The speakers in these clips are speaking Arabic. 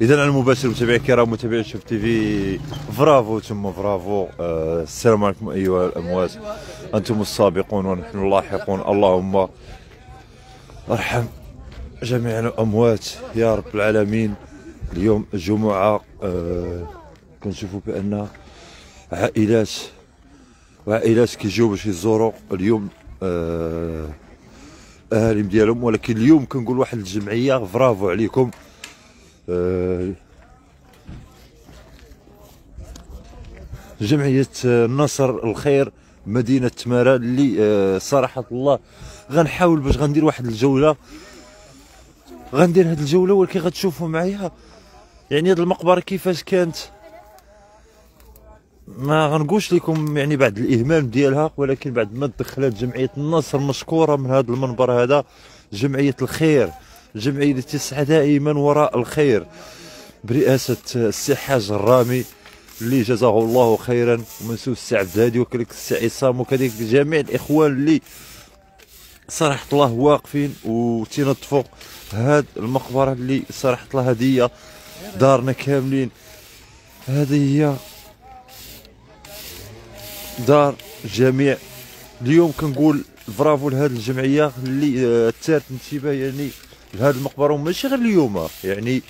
اذا المباشر متابعي الكرام متابعي شوف تي في. فرافو ثم فرافو آه السلام عليكم أيها الأموات. أنتم السابقون ونحن اللاحقون. اللهم أرحم جميع الأموات. يا رب العالمين اليوم الجمعة آه كنشوفوا بأن عائلات وعائلات كيجيو باش يزوروا اليوم آه اهاليم ديالهم. ولكن اليوم كنقول واحد الجمعية. فرافو عليكم. جمعية النصر الخير مدينة تمارا اللي آه صراحة الله غنحاول باش غندير واحد الجولة. غندير هاد الجولة ولكن غتشوفوا معايا. يعني هاد المقبرة كيفاش كانت؟ ما غنقولش لكم يعني بعد الإهمال ديالها ولكن بعد ما دخلت جمعية النصر مشكورة من هذا المنبر هذا جمعية الخير. جمعية التي تسعى دائما وراء الخير برئاسة السي حاج الرامي اللي جزاه الله خيرا ومنسوب السي عبد الهادي وكذلك السي عصام وكذلك جميع الإخوان اللي صراحة الله واقفين وتنظفوا هاد المقبرة اللي صراحة الله هدية دارنا كاملين. هذه هي دار جميع. اليوم كنقول برافو لهذه الجمعية اللي آه، تارت انتباه يعني لهذه المقبرة وماشي غير اليوم يعني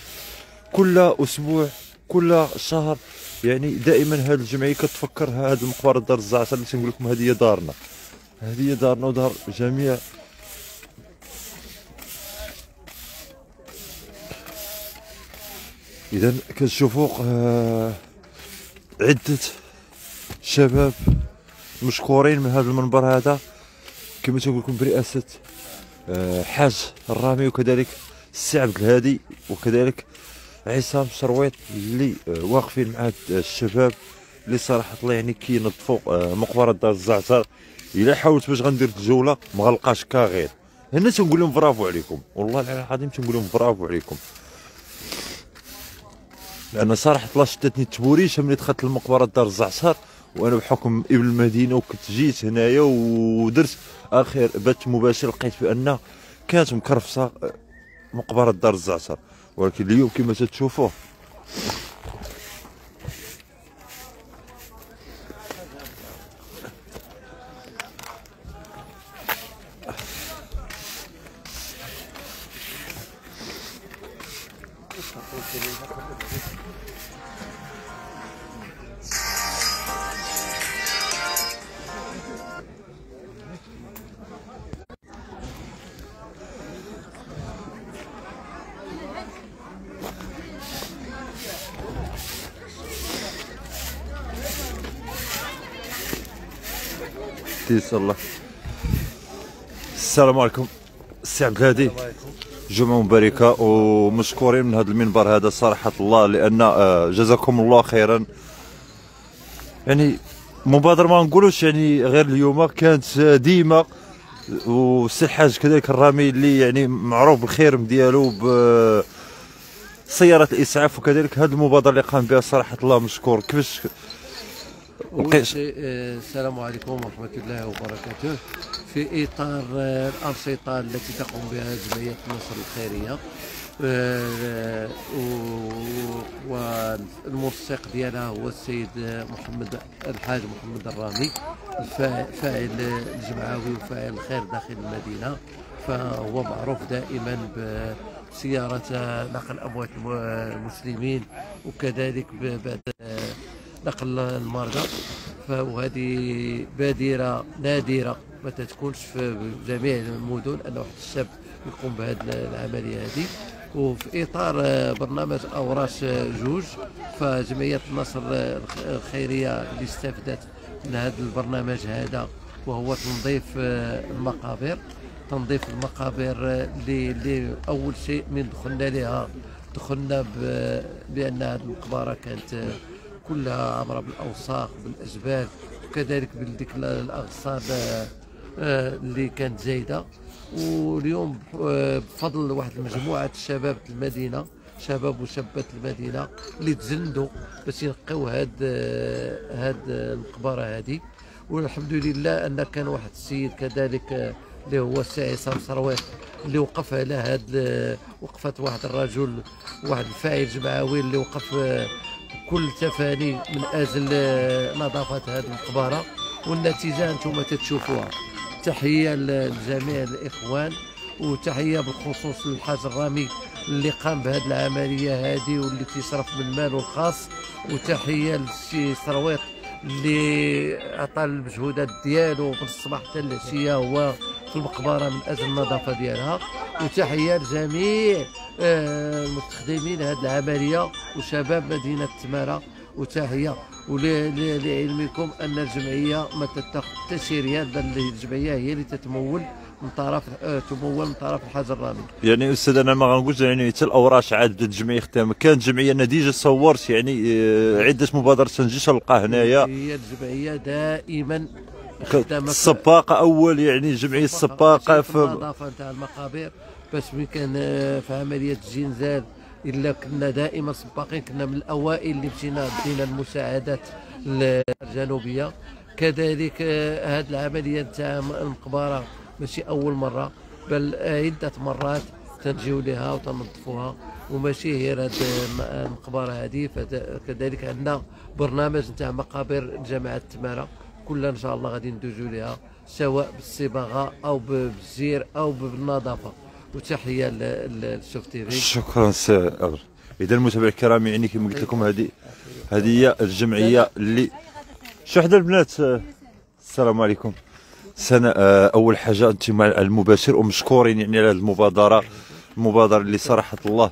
كل أسبوع كل شهر يعني دائما هذه الجمعية كتفكر هذه المقبرة دار الزعتر اللي تنقول لكم هذه هي دارنا. هذه هي دارنا ودار جميع اذا كتشوفوا آه عدة شباب مشكورين من هذا المنبر هذا. كما تنقول لكم برئاسة حاج الرامي وكذلك السي عبد الهادي وكذلك عصام شرويط اللي واقفين مع الشباب اللي صراحة الله يعني كينظفوا آه، مقبرة دار الزعتر. إلا حاولت باش غندير الجوله ما غنلقاش كاغير هنا تنقول لهم برافو عليكم. والله العظيم تنقول لهم برافو عليكم. لأن صراحة الله شدتني التبوريشة ملي دخلت لمقبرة دار الزعتر. وأنا بحكم ابن المدينة وكنت جيت هنايا ودرت آخر بث مباشر لقيت بأن كانت مكرفصة مقبرة دار الزعتر. ولكن اليوم كما تشوفوا تيس الله السلام عليكم السي عبد الهادي جمعة مباركة ومشكورين من هذا المنبر هذا صراحة الله لأن جزاكم الله خيرا يعني مبادرة ما نقولوش يعني غير اليوم كانت ديما والسي الحاج كذلك الرامي اللي يعني معروف بالخير ديالو ب سيارة الإسعاف وكذلك هذه المبادرة اللي قام بها صراحة الله مشكور كيفاش آه، السلام عليكم ورحمة الله وبركاته. في إطار آه، الأنشطة التي تقوم بها جمعية النصر الخيرية. آه، والمنسق ديالها هو السيد محمد الحاج محمد الرامي فاعل الجمعوي وفاعل الخير داخل المدينة. فهو معروف دائما بسيارة نقل أموات الم- المسلمين وكذلك بعد نقل المرضى فهذه بادرة نادرة ما تكونش في جميع المدن أن واحد الشاب يقوم بهذه العملية هذه. وفي إطار آه، برنامج أوراش آه، جوج فجمعية النصر الخ- الخيرية اللي استفدت من هذا البرنامج هذا وهو تنظيف المقابر. تنظيف المقابر اللي أول شيء من دخلنا لها دخلنا ب- بأن هذه المقبرة كانت كلها عامرة بالأوساخ بالأجبال وكذلك بديك الأغصان آه، اللي كانت زايدة. واليوم آه، بفضل واحد مجموعة الشباب المدينة شباب وشابات المدينة اللي تزندوا باش ينقيو هاد آه، هاد المقبرة هذه والحمد لله أن كان واحد السيد كذلك اللي هو السي عصام سرويط اللي وقف على هاد وقفة واحد الرجل واحد الفاعل جمعوي اللي وقف كل تفاني من أجل آه، نظافة هذه المقبره والنتيجة أنتم تتشوفوها. تحية لجميع الإخوان وتحية بالخصوص للحاج الرامي اللي قام بهذه العملية هذه واللي تيصرف من ماله الخاص وتحية للسي سرويط اللي عطى المجهودات ديالو من الصباح حتى العشيه هو في المقبرة من أجل النظافة ديالها. وتحية لجميع المستخدمين هذه العملية وشباب مدينة تمارة وتحيه ولعلمكم أن الجمعية ما تتخذ حتى شي ريال بل الجمعية هي اللي تتمول من طرف آه، تمول من طرف الحاج الرامي. يعني أستاذ أنا ما غنقولش يعني حتى الأوراش عاد بدات الجمعيه ختام كانت جمعية نتيجة صورت يعني آه، عدة مبادرات تنجيش نلقى هنايا. هي الجمعية دائما السباقه أول يعني جمعية السباقه في النظافه نتاع المقابر. باش ملي كان آه، في عملية الزنزال إلا كنا دائما سباقين كنا من الأوائل اللي مشينا دينا المساعدات الجنوبية. كذلك آه، هذه العملية نتاع المقبرة ماشي أول مرة بل عدة مرات تنجيو لها وتنظفوها. وماشي هي هاد المقبرة هذه كذلك عندنا برنامج نتاع مقابر جامعة تمارة. كلها إن شاء الله غادي ندوزو لها سواء بالصباغة أو بالجير أو بالنظافة. وتحية للشوف تي في شكرا سي. إذا المتابع الكرام يعني كما قلت لكم هذه هذه هي الجمعية اللي شو حدا البنات؟ السلام عليكم. سنة آه، أول حاجة انت مع المباشر ومشكورين يعني على هذه المبادرة المبادرة اللي صراحة الله.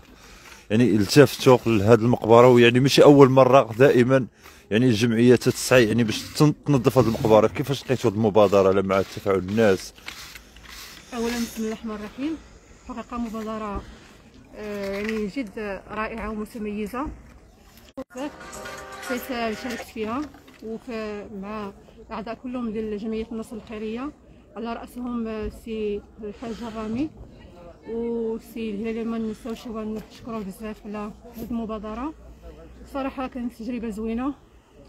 يعني التفتوا لهذه المقبرة ويعني ماشي أول مرة دائما يعني الجمعية تسعى يعني باش تن- تنظف هذه المقبره كيفاش لقيتوا هذه المبادرة مع تفاعل الناس؟ اولا بسم الله الرحمن الرحيم. حقيقة مبادرة آه، يعني جد رائعة ومتميزة. شاركت فيها؟ مع الاعضاء كلهم ديال جمعية النصر الخيرية. على رأسهم آه، السي الحاج الرامي والسي الهلالي ما نساوش نشكروه بزاف على هذه المبادرة. صراحة كانت تجربة زوينة.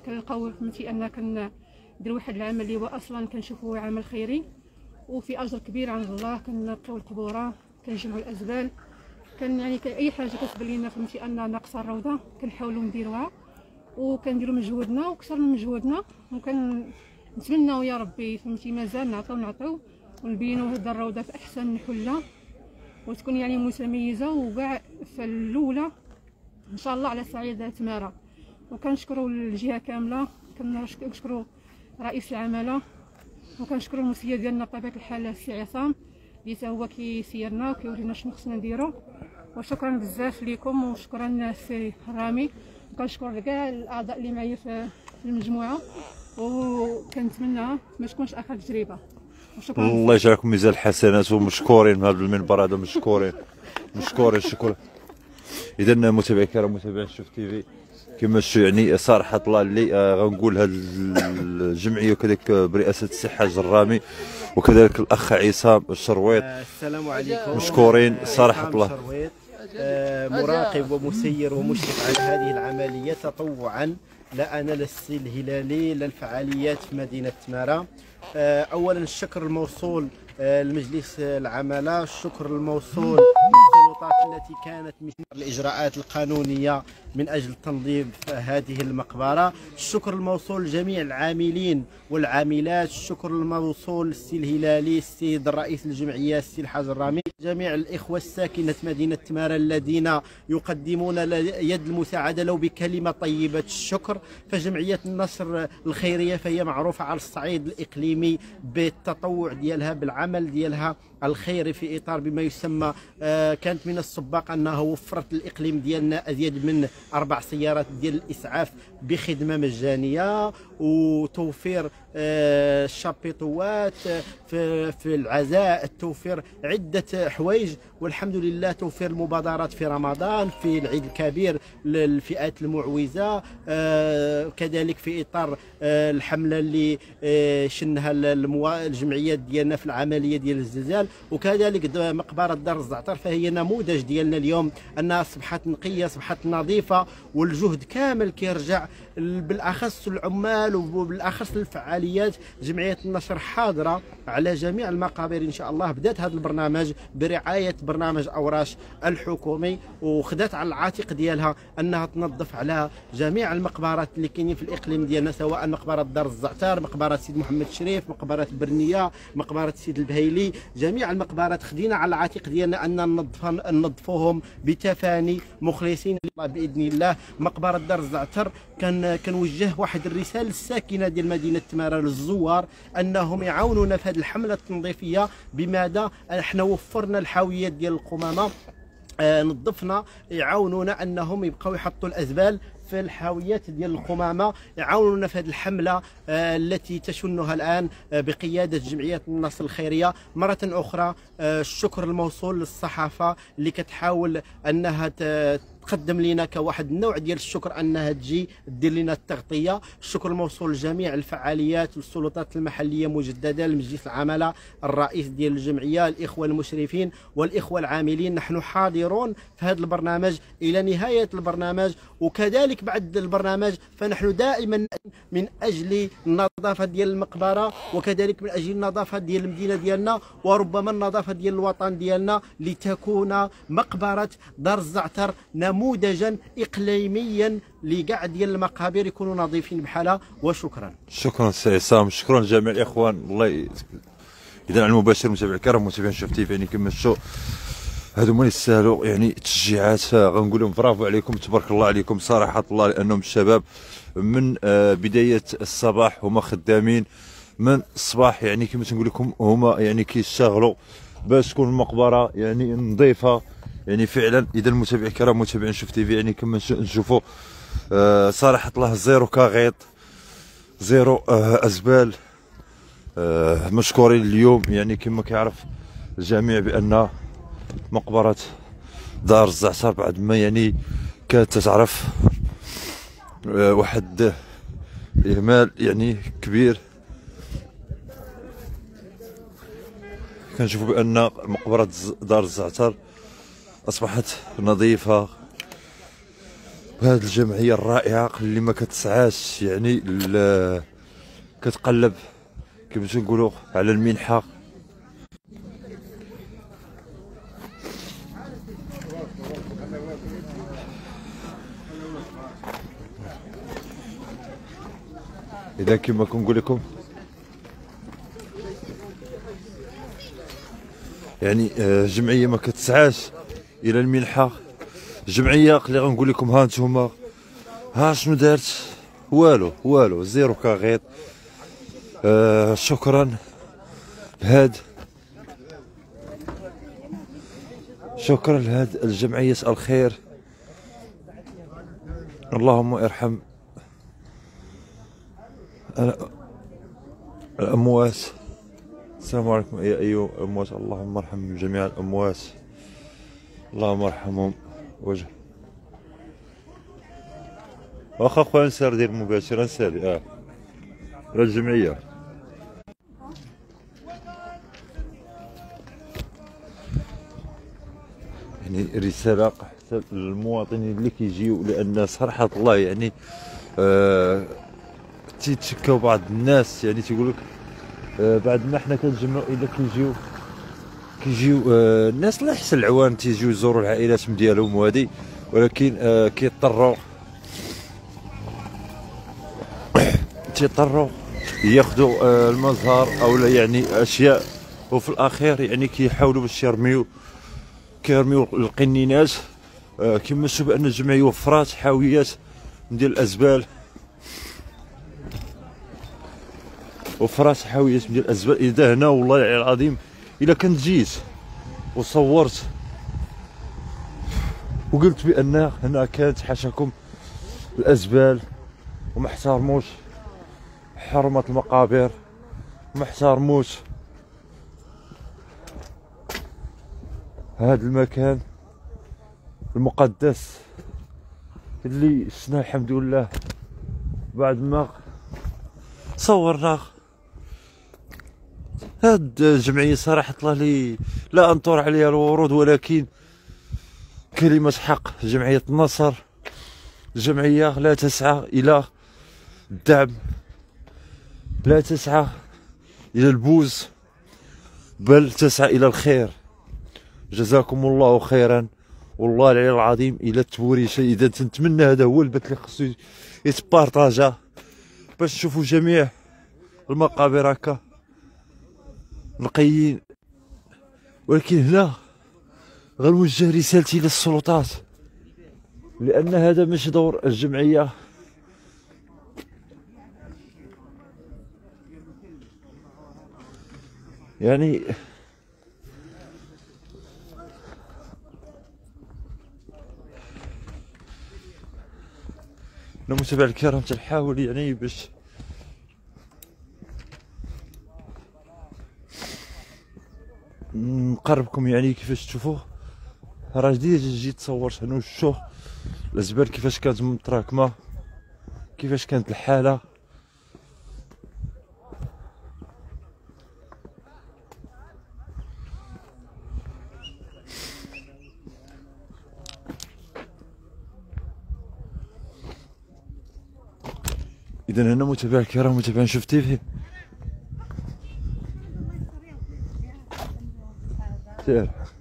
كنلقاو فهمتي أن كندير واحد العمل اللي هو أصلا كنشوفوه عمل خيري وفي أجر كبير عند الله. كنقيو القبورة كنجمعوا الأزبال. كان يعني أي حاجة كتبان لينا فهمتي أن ناقصة الروضة كنحاولوا نديروها. وكنديروا مجهودنا وكثر من مجهودنا وكنتمناو يا ربي فهمتي مازال نعطيو نعطيو ونبينوا هاد الروضة في أحسن حلة. وتكون يعني متميزة وكاع في الأولى إن شاء الله على صعيد تمارة. وكنشكروا الجهه كاملة كنشكروا رئيس العمالة وكنشكروا المسير ديالنا بطبيعة الحال السي عصام اللي تا هو كيسيرنا وكيورينا شنو خصنا نديرو. وشكرا بزاف لكم وشكرا السي رامي. وكنشكر كاع الأعضاء اللي معايا في المجموعة وكنتمنى ما تكونش آخر تجربة. وشكرا. الله يجعلكم ميزان الحسنات ومشكورين من هذا المنبر هذا مشكورين مشكورين شكرا. اذا متابعي الكرام متابعين شوف تي في كما يعني صراحة الله اللي آه غنقول هذه الجمعية وكذلك برئاسة السي حاج الرامي وكذلك الأخ عصام الشرويط. آه، السلام عليكم. مشكورين آه، إسلام الله. آه، مراقب ومسير ومشرف على هذه العملية تطوعا لا أنا لا السي الهلالي لا الفعاليات في مدينة تمارا آه، أولا الشكر الموصول آه، لمجلس العمالة. الشكر الموصول للسلطات التي كانت من الإجراءات القانونية من أجل تنظيف هذه المقبرة. الشكر الموصول لجميع العاملين والعاملات. الشكر الموصول للسي الهلالي السيد الرئيس الجمعية السي الحاج الرامي. جميع الإخوة الساكنة مدينة تمارا الذين يقدمون يد المساعدة لو بكلمة طيبة الشكر. فجمعية النصر الخيرية فهي معروفة على الصعيد الإقليمي بالتطوع ديالها بالعمل ديالها الخيري في إطار بما يسمى آه، كانت من السباق أنها وفرت الإقليم ديالنا أزيد من أربع سيارات ديال الإسعاف بخدمة مجانية وتوفير آه، الشابيطوات آه، في في العزاء توفير عدة حوايج والحمد لله توفير المبادرات في رمضان في العيد الكبير للفئات المعوزة آه، كذلك في إطار آه، الحملة اللي آه، شنها الجمعيات ديالنا في العملية ديال الزلزال وكذلك مقبرة دار الزعتر فهي نموذج ديالنا اليوم أنها اصبحت نقية اصبحت نظيفة. والجهد كامل كيرجع ال- بالأخص العمال وبالأخص الفعاليات. جمعية النشر حاضرة على جميع المقابر إن شاء الله. بدأت هذا البرنامج برعاية برنامج أوراش الحكومي وخدات على العاتق ديالها أنها تنظف على جميع المقبرات اللي كاينين في الإقليم ديالنا سواء مقبرة دار الزعتر مقبرة سيد محمد الشريف مقبرة برنية مقبرة سيد البهيلي. جميع المقبرات خدينا على العاتق ديالنا أن ننظفوهم بتفاني مخلصين لله بإذن الله مقبرة دار الزعتر. كان كنوجه واحد الرسالة للساكنه ديال مدينة تمارا للزوار أنهم يعاونونا في هذه الحملة التنظيفية. بماذا؟ إحنا وفرنا الحاويات ديال القمامة. آه، نظفنا. يعاونونا أنهم يبقاو يحطوا الأزبال في الحاويات ديال القمامة. يعاونونا في هذه الحملة آه، التي تشنها الآن آه، بقيادة جمعية النصر الخيرية. مرة أخرى آه، الشكر الموصول للصحافة اللي كتحاول أنها تقدم لنا كواحد النوع ديال الشكر انها تجي دير لنا التغطيه. الشكر الموصول لجميع الفعاليات والسلطات المحليه مجددا لمجلس العمله الرئيس ديال الجمعيه الاخوه المشرفين والاخوه العاملين. نحن حاضرون في هذا البرنامج إلى نهايه البرنامج وكذلك بعد البرنامج فنحن دائما من أجل النظافه ديال المقبره وكذلك من أجل النظافه ديال المدينة ديالنا وربما النظافه ديال الوطن ديالنا لتكون مقبره دار الزعتر نموذجا اقليميا لكاع ديال المقابر يكونوا نظيفين بحالها وشكرا. شكرا سي عصام شكرا لجميع الإخوان. الله. اذا على المباشر متابع الكرام متابعين شوف تيفي يعني كما شفتوا هادو ما يستاهلوا يعني تشجيعات غنقول لهم برافو عليكم تبارك الله عليكم صراحة الله لأنهم الشباب من آه، بداية الصباح هما خدامين من الصباح. يعني كما تنقول لكم هما يعني كيشتغلوا باش تكون المقبرة يعني نظيفة. يعني فعلا إذا المتابع الكرام متابعين شوف تيفي يعني كما نش- نشوفوا آه، صراحة الله zéro كاغيط zéro آه، أزبال آه، مشكورين اليوم. يعني كما كيعرف الجميع بأن مقبرة دار الزعتر بعد ما يعني كانت تعرف آه، واحد إهمال يعني كبير. كنشوفوا بأن مقبرة دار الزعتر أصبحت نظيفة. بهذه الجمعية الرائعة اللي ما كتسعاش يعني كتقلب كما تنقولوا على المنحة. إذا كما كنقول لكم يعني آه، جمعية ما كتسعاش. إلى المنحه جمعية اللي غنقول لكم ها نتوما. ها شنو دارت؟ والو والو زيرو كاغيط. آه شكرا. لهاد شكرا لهاد الجمعية الخير اللهم ارحم ال- الأموات. السلام عليكم يا أيها الأموات اللهم ارحم جميع الأموات. اللهم ارحمهم وجه. واخا خويا نسير دير مباشرة نسالي آه. راه الجمعية. يعني رسالة حتى للمواطنين اللي كيجيو لأن صراحة الله يعني آه تيتشكاو بعض الناس. يعني تيقول لك آه بعد ما حنا كنجمعوا إلا كيجيو كيجيو آه الناس الله يحسن العوان تيجيو يزوروا العائلات ديالهم وهادي ولكن آه كيضطروا تيضطروا ياخذوا آه، المزهر أو لا يعني أشياء وفي الأخير يعني كيحاولوا باش يرميو كيرميو القنينات آه، كما بأن الجمعية وفرات حاويات ديال الأزبال وفرات حاويات ديال الأزبال. إذا هنا والله العظيم إلا كنت جيت وصورت وقلت بأن هنا كانت حاشاكم الأزبال وما احترموش حرمة المقابر ما احترموش هذا المكان المقدس اللي شفنا الحمد لله بعد ما صورناه. هاد الجمعيه صراحة طلع لي لا انطر عليها الورود ولكن كلمة حق. جمعية النصر جمعية لا تسعى إلى الدعم لا تسعى إلى البوز بل تسعى إلى الخير. جزاكم الله خيرا. والله العلي العظيم إلى تبوري شيء. إذا تنتمنى هذا هو البث اللي خصو يتبارطاجا باش تشوفوا جميع المقابر هكا. نقيين ولكن هنا غنوجه رسالتي للسلطات لأن هذا مش دور الجمعية. يعني المتابع الكرام تنحاول يعني باش نقربكم يعني كيفاش تشوفوه. راه جديد جيت تصورت هنا وشوف الزبال كيفاش كانت متراكمة. كيفاش كانت الحالة. اذا هنا متابع الكرام متابعين شوف تيفي. 谢。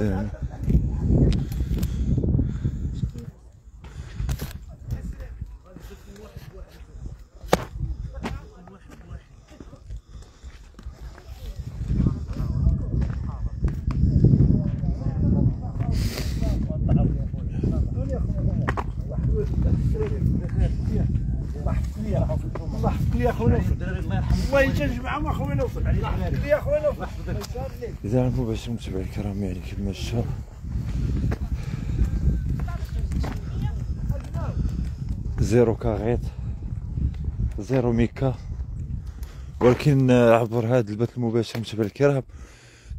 اذا الله يجنج معهم اخويا نوصل. يا اخويا نوصل. إذا مباشر متابعي الكرام يعني كما شاء zéro كاغيط zéro ميكا. ولكن عبر هذا البث المباشر متابعي الكرام.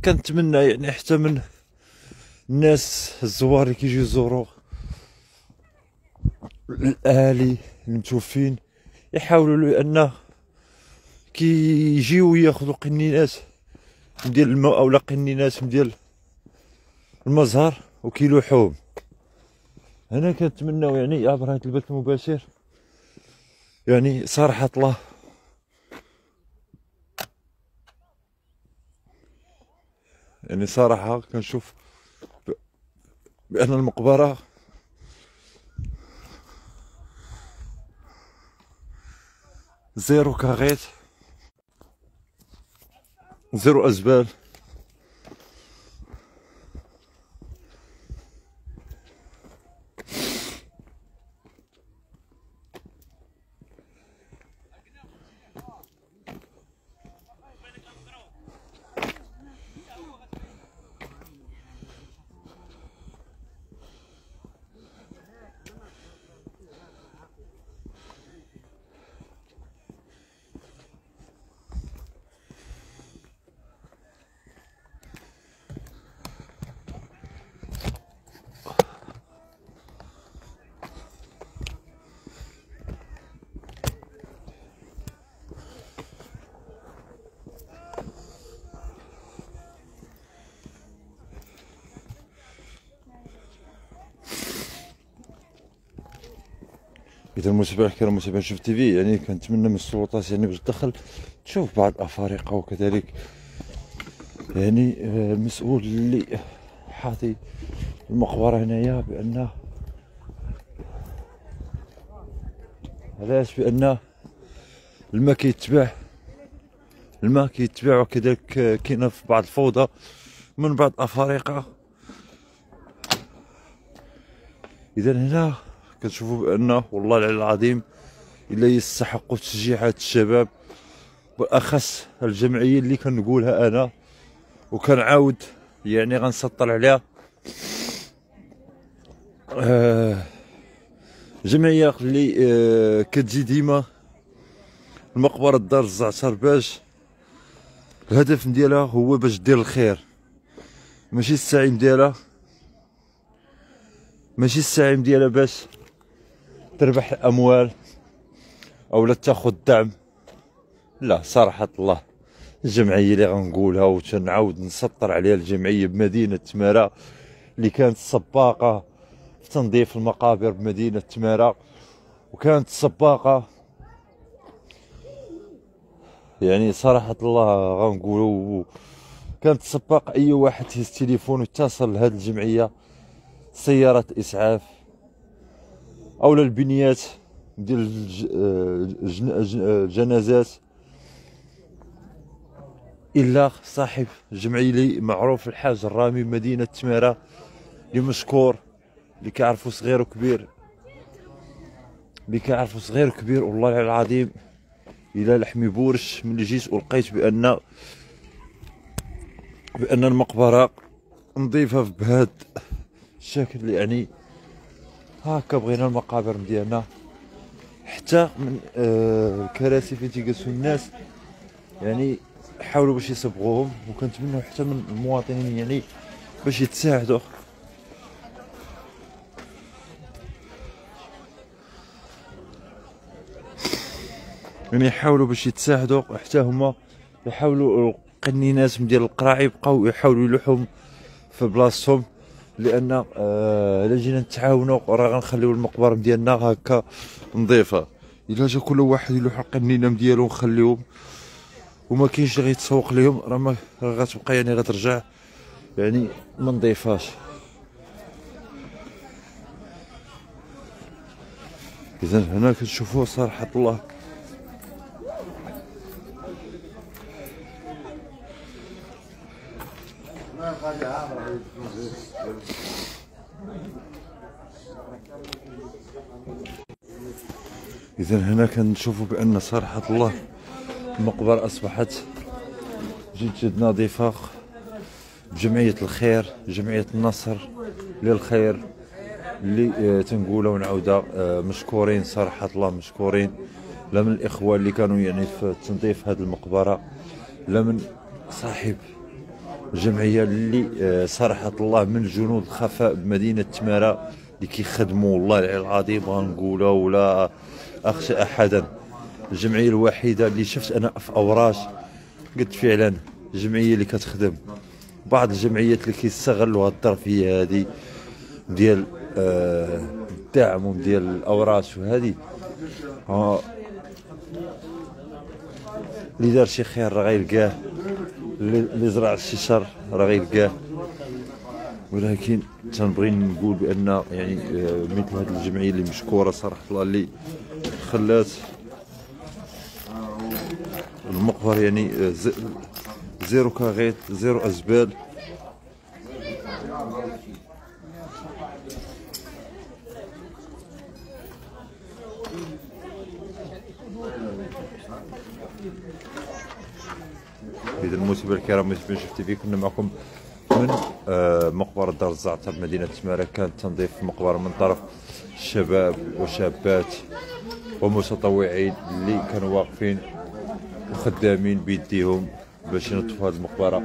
كنتمنى يعني حتى من الناس الزوار اللي كيجيو يزوروا الاهالي المتوفين. يحاولوا لأنه كيجيو ياخذوا قنينات ديال الماء اولا قنينات ديال المزهر وكيلوحوهم. هنا كنتمناو يعني عبر هذا البث المباشر. يعني صراحة الله. يعني صراحة كنشوف ب- بأن زيرو كاغيت زيرو أزبال اذا المتابع الكرام متابع شوف تي في يعني كنتمنى من السلطات يعني باش تدخل تشوف بعض الأفارقة وكذلك يعني آه، المسؤول اللي حاطي المقبرة هنايا بأن علاش؟ بأن الماء كيتباع الماء كيتباع وكذلك كاينة في بعض الفوضى من بعض الأفارقة. اذا هنا كتشوفوا بأنه والله العظيم إلا يستحقوا تشجيع هاد الشباب بالاخص الجمعية اللي كنقولها أنا وكنعاود يعني غنسطر عليها. آه جمعية اللي آه كتجي ديما المقبرة دار الزعتر باش الهدف ديالها هو باش دير الخير. ماشي السعيم ديالها ماشي السعيم ديالها باش تربح الاموال أو لا تاخذ دعم؟ لا صراحة الله. الجمعية اللي غنقولها وتنعاود نسطر عليها الجمعية بمدينة تمارا اللي كانت سباقة في تنظيف المقابر بمدينة تمارا وكانت سباقة يعني صراحة الله غنقولوا كانت سباق أي واحد يهز تليفون ويتصل لهاد الجمعية سيارة إسعاف. أو البنيات ديال الج- آه، آه، الجنازات إلا صاحب الجمعيه اللي معروف الحاج الرامي مدينة تمارة اللي مشكور اللي كيعرفو صغير وكبير. اللي كيعرفو صغير وكبير والله العظيم إلى لحمي بورش ملي جيت ولقيت بان بأن المقبرة نظيفة بهذا الشكل يعني هكا بغينا المقابر ديالنا. حتى من آه الكراسي فين تيجلسوا الناس يعني حاولوا باش يصبغوهم وكنتمنوا حتى من المواطنين يعني باش يتساعدوا. يعني يحاولوا باش يتساعدوا حتى هما يحاولوا القنينات ديال القراعي يبقاو يحاولوا يلوحوا في بلاصتهم. لأن آه إلا جينا نتعاونوا راه غنخليو المقبرة ديالنا هكا نظيفة. إلا جا كل واحد يلوح القنينه ديالو ونخليهم وما كاينش اللي غيتسوق لهم راه ما غتبقى يعني غترجع. يعني ما نضيفاش اذا هنا كتشوفوا صراحة الله. إذا هنا كنشوفوا بأن صراحة الله المقبره أصبحت. جد جد نظيفة. بجمعيه الخير جمعية النصر للخير اللي آه، تنقولها ونعاودها آه، مشكورين صراحة الله مشكورين. لا من الإخوة اللي كانوا يعني في تنظيف هذه المقبرة لا من صاحب الجمعيه اللي آه، صراحة الله من جنود الخفاء بمدينة تمارة اللي كيخدموا والله العظيم غنقولها ولا أخشى أحدا. الجمعيه الوحيدة اللي شفت أنا في أوراش قلت فعلا الجمعيه اللي كتخدم. بعض الجمعيات اللي كيستغلوا هاد الظرفيه هذه ديال آه، الدعم وديال الأوراش وهذه. ها. اللي دار شي خير راه غيلقاه. اللي زرع شي شر راه غيلقاه. ولكن تنبغي نقول بأن يعني آه، مثل هذه الجمعية اللي مشكورة صراحة الله اللي خلات المقبر يعني آه، zéro كاغيط zéro أزبال. إذا المتابعين الكرام متابعين شوف تي في كنا معكم من آه، مقبرة دار الزعتر مدينة تماره كان تنظيف المقبره من طرف الشباب وشابات. ومتطوعين اللي كانوا واقفين وخدامين بيديهم باش ينظفوا هذه المقبرة.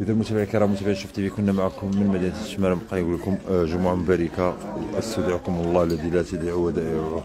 إذا المتابعين الكرام متابعين شفت تي كنا معكم من مدينة تماره نبقى نقول لكم آه، جمعة مباركة. واستودعكم الله الذي لا تدع ودائعه.